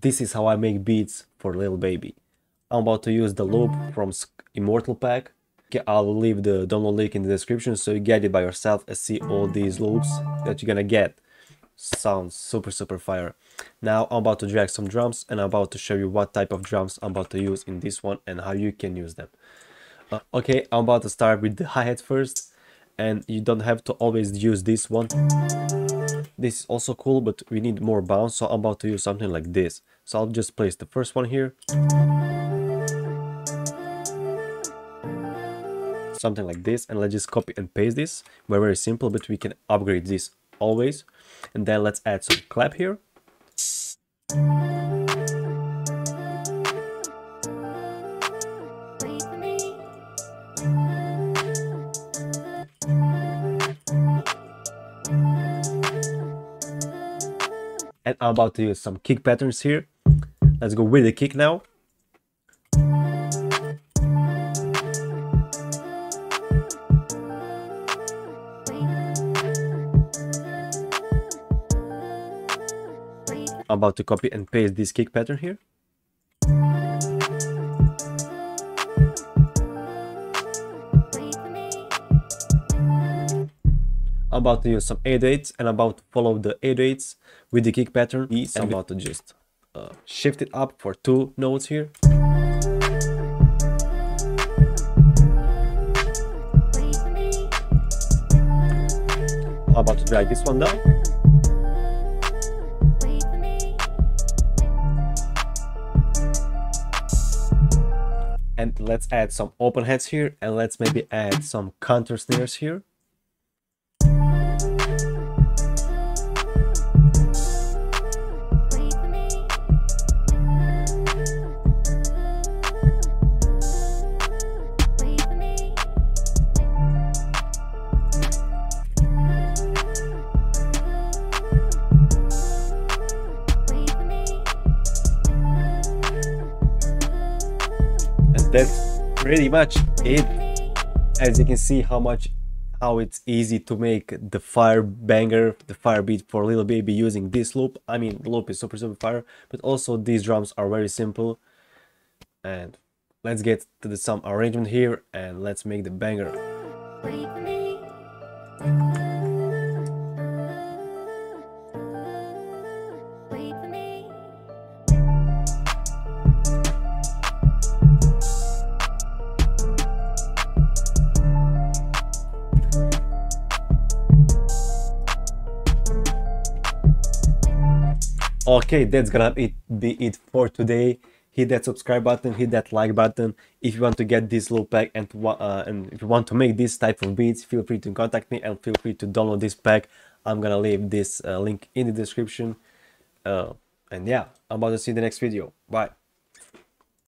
this is how I make beats for Lil Baby. I'm about to use the loop from Immortal Pack. I'll leave the download link in the description so you get it by yourself and see all these loops that you're gonna get. Sounds super super fire. Now I'm about to drag some drums and I'm about to show you what type of drums I'm about to use in this one and how you can use them. Uh, okay, I'm about to start with the hi-hat first and you don't have to always use this one. This is also cool but we need more bounce so I'm about to use something like this. So I'll just place the first one here. Something like this and let's just copy and paste this. Very very simple but we can upgrade this always. And then let's add some clap here. And I'm about to use some kick patterns here. Let's go with the kick now. I'm about to copy and paste this kick pattern here. I'm about to use some 8-8s and I'm about to follow the 8-8s with the kick pattern. And I'm about to just uh, shift it up for two notes here. I'm about to drag this one down. And let's add some open hats here and let's maybe add some counter snares here. That's pretty much it. As you can see how much how it's easy to make the fire banger the fire beat for Lil Baby using this loop. I mean the loop is super super fire but also these drums are very simple. And let's get to the some arrangement here and let's make the banger okay that's gonna be it for today. Hit that subscribe button hit that like button. If you want to get this loop pack and uh, and if you want to make this type of beats feel free to contact me and feel free to download this pack. I'm gonna leave this uh, link in the description. Uh, and yeah i'm about to see the next video. Bye